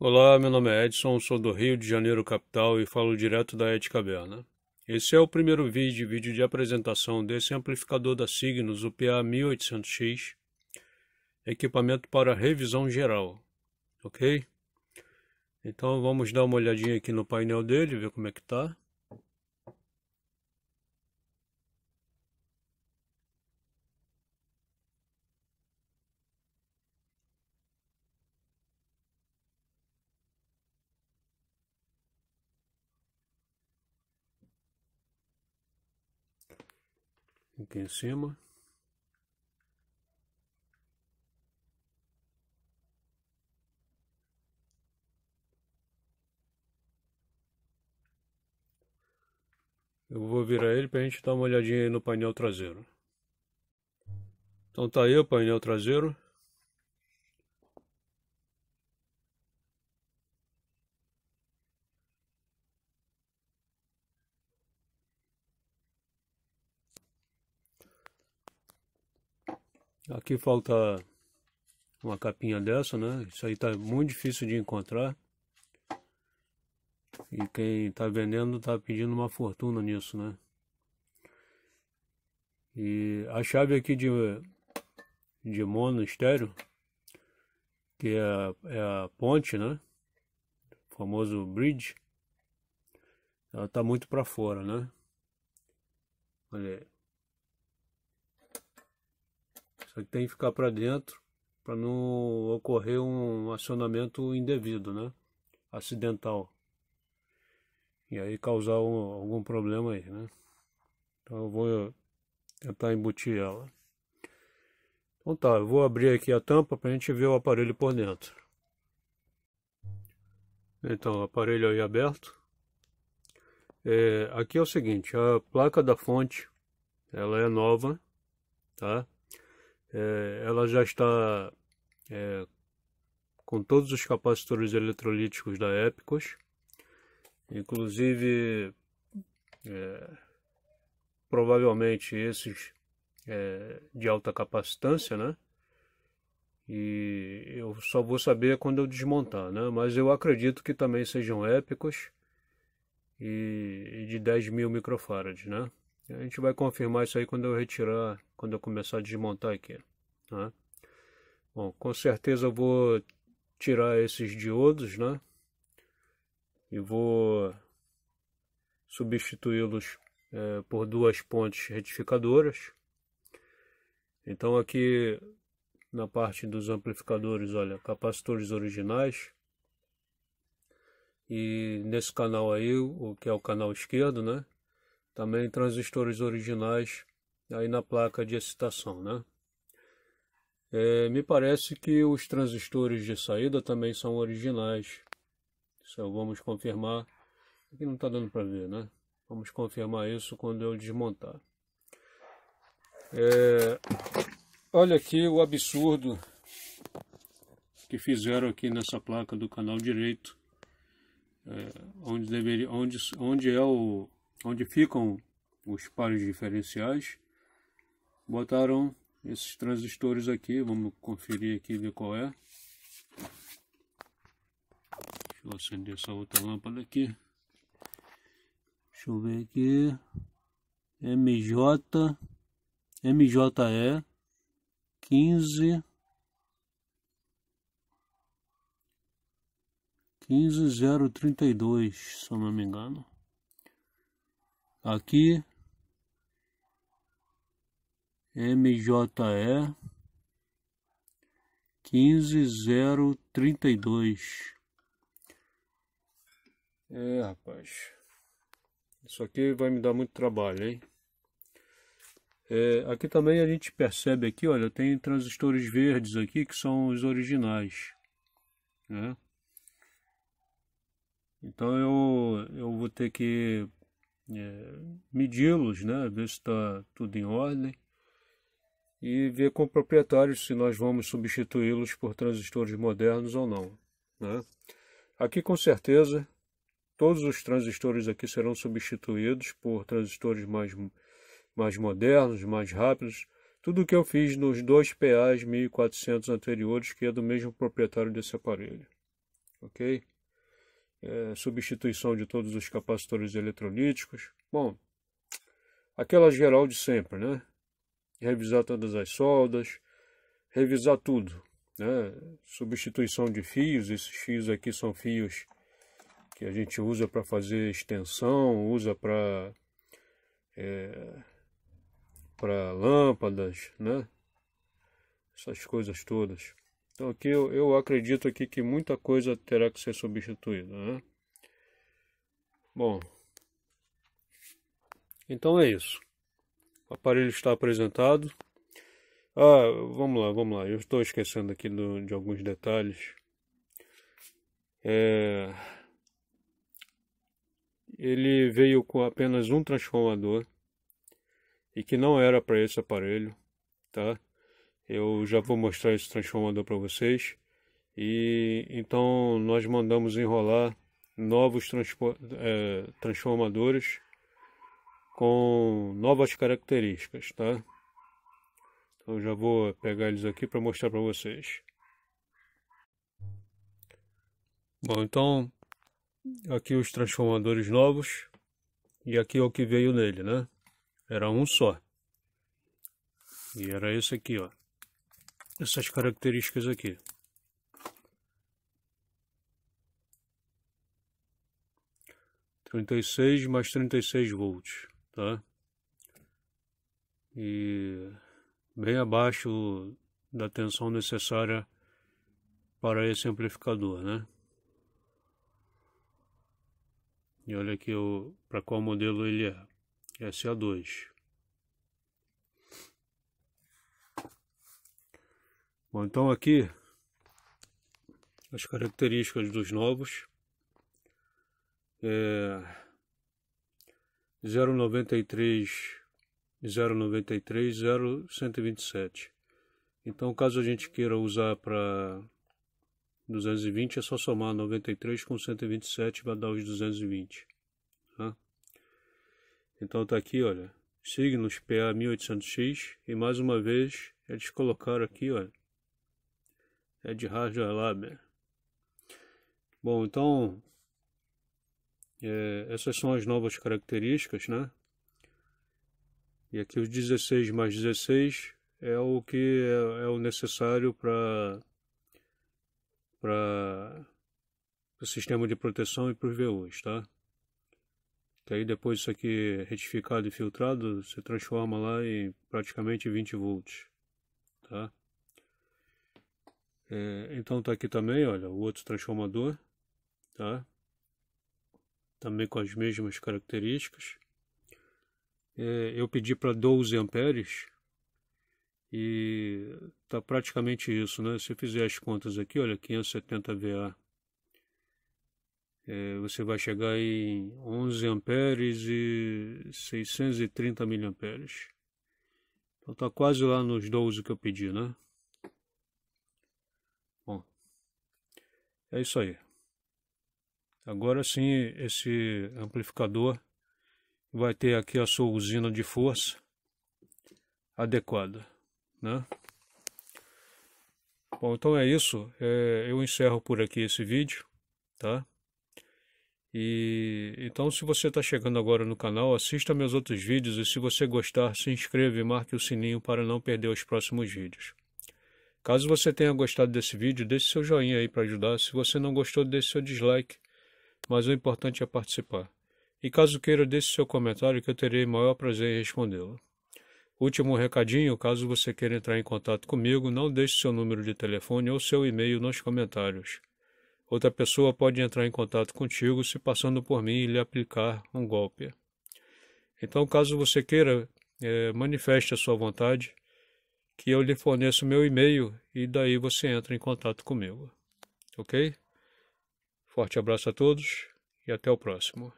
Olá, meu nome é Edson, sou do Rio de Janeiro, capital, e falo direto da Et Caverna. Esse é o primeiro vídeo, vídeo de apresentação desse amplificador da Signos, o PA1800X, equipamento para revisão geral, ok? Então vamos dar uma olhadinha aqui no painel dele, ver como é que tá. Aqui em cima. Eu vou virar ele para a gente dar uma olhadinha no painel traseiro. Então tá aí o painel traseiro. Aqui falta uma capinha dessa, né? Isso aí tá muito difícil de encontrar. E quem tá vendendo tá pedindo uma fortuna nisso, né? E a chave aqui de, de mono estéreo, que é a, é a ponte, né? O famoso bridge. Ela tá muito para fora, né? Olha aí. Só que tem que ficar para dentro para não ocorrer um acionamento indevido, né? Acidental. E aí causar um, algum problema aí, né? Então eu vou tentar embutir ela. Então tá, eu vou abrir aqui a tampa para a gente ver o aparelho por dentro. Então, o aparelho aí aberto. É, aqui é o seguinte, a placa da fonte, ela é nova, tá? É, ela já está é, com todos os capacitores eletrolíticos da Epicos, inclusive é, provavelmente esses é, de alta capacitância, né? E eu só vou saber quando eu desmontar, né? Mas eu acredito que também sejam épicos e, e de 10 mil microfarads, né? A gente vai confirmar isso aí quando eu retirar, quando eu começar a desmontar aqui. Tá? Bom, com certeza eu vou tirar esses diodos, né? E vou substituí-los é, por duas pontes retificadoras. Então aqui na parte dos amplificadores, olha, capacitores originais. E nesse canal aí, o que é o canal esquerdo, né? Também transistores originais aí na placa de excitação, né? É, me parece que os transistores de saída também são originais. Isso vamos confirmar. Aqui não está dando para ver, né? Vamos confirmar isso quando eu desmontar. É, olha aqui o absurdo que fizeram aqui nessa placa do canal direito. É, onde, deveria, onde, onde é o onde ficam os pares diferenciais, botaram esses transistores aqui, vamos conferir aqui ver qual é. Deixa eu acender essa outra lâmpada aqui. Deixa eu ver aqui. MJ MJE 15 15032, se eu não me engano. Aqui MJE 15032. É, rapaz. Isso aqui vai me dar muito trabalho, hein? É, aqui também a gente percebe aqui, olha, tem transistores verdes aqui que são os originais, né? Então eu, eu vou ter que é, medi-los, né? Ver se está tudo em ordem e ver com o proprietário se nós vamos substituí-los por transistores modernos ou não. Né? Aqui com certeza todos os transistores aqui serão substituídos por transistores mais, mais modernos, mais rápidos. Tudo que eu fiz nos dois PAs 1400 anteriores, que é do mesmo proprietário desse aparelho. ok? É, substituição de todos os capacitores eletrolíticos. Bom, aquela geral de sempre, né? Revisar todas as soldas, revisar tudo, né? Substituição de fios, esses fios aqui são fios que a gente usa para fazer extensão, usa para é, para lâmpadas, né? Essas coisas todas. Então aqui eu, eu acredito aqui que muita coisa terá que ser substituída, né? Bom, então é isso. O aparelho está apresentado. Ah, vamos lá, vamos lá. Eu estou esquecendo aqui do, de alguns detalhes. É... Ele veio com apenas um transformador e que não era para esse aparelho, tá? Eu já vou mostrar esse transformador para vocês. E então nós mandamos enrolar novos é, transformadores com novas características, tá? Então já vou pegar eles aqui para mostrar para vocês. Bom, então aqui os transformadores novos e aqui é o que veio nele, né? Era um só. E era esse aqui, ó essas características aqui. Trinta e seis mais trinta e seis volts, tá? E bem abaixo da tensão necessária para esse amplificador, né? E olha aqui para qual modelo ele é. SA2. Bom, então aqui as características dos novos é 093 093 0127 então caso a gente queira usar para 220 é só somar 93 com 127 vai dar os 220 tá? então tá aqui olha signos PA 1800X e mais uma vez eles colocaram aqui olha é de Rajalab. Bom, então é, essas são as novas características, né? E aqui os 16 mais 16 é o que é, é o necessário para para o sistema de proteção e para os VUs, tá? Que aí depois isso aqui retificado e filtrado, se transforma lá em praticamente 20 volts, tá? É, então tá aqui também, olha, o outro transformador, tá? Também com as mesmas características. É, eu pedi para 12 amperes e tá praticamente isso, né? Se eu fizer as contas aqui, olha, 570 VA, é, você vai chegar em 11 amperes e 630 miliamperes. Então tá quase lá nos 12 que eu pedi, né? É isso aí. Agora sim, esse amplificador vai ter aqui a sua usina de força adequada, né? Bom, então é isso. É, eu encerro por aqui esse vídeo, tá? E então, se você está chegando agora no canal, assista meus outros vídeos e se você gostar, se inscreva e marque o sininho para não perder os próximos vídeos. Caso você tenha gostado desse vídeo, deixe seu joinha aí para ajudar. Se você não gostou, deixe seu dislike. Mas o importante é participar. E caso queira, deixe seu comentário que eu terei maior prazer em respondê-lo. Último recadinho, caso você queira entrar em contato comigo, não deixe seu número de telefone ou seu e-mail nos comentários. Outra pessoa pode entrar em contato contigo se passando por mim e lhe aplicar um golpe. Então, caso você queira, é, manifeste a sua vontade que eu lhe forneço meu e-mail e daí você entra em contato comigo. Ok? Forte abraço a todos e até o próximo.